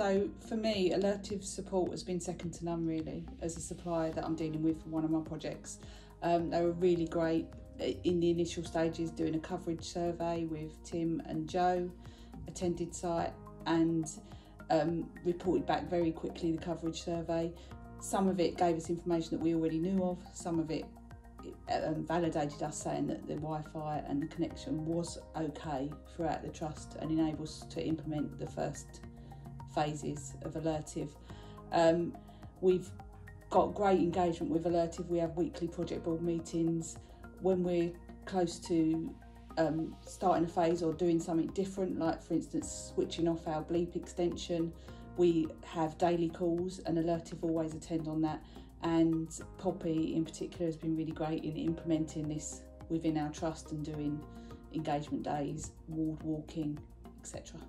So for me, Alertive support has been second to none really as a supplier that I'm dealing with for one of my projects. Um, they were really great in the initial stages doing a coverage survey with Tim and Joe, attended site and um, reported back very quickly the coverage survey. Some of it gave us information that we already knew of, some of it um, validated us saying that the Wi-Fi and the connection was okay throughout the trust and enabled us to implement the first phases of Alertive. Um, we've got great engagement with Alertive. We have weekly project board meetings. When we're close to um, starting a phase or doing something different, like for instance switching off our bleep extension, we have daily calls and Alertive always attend on that and Poppy in particular has been really great in implementing this within our trust and doing engagement days, ward walking, etc.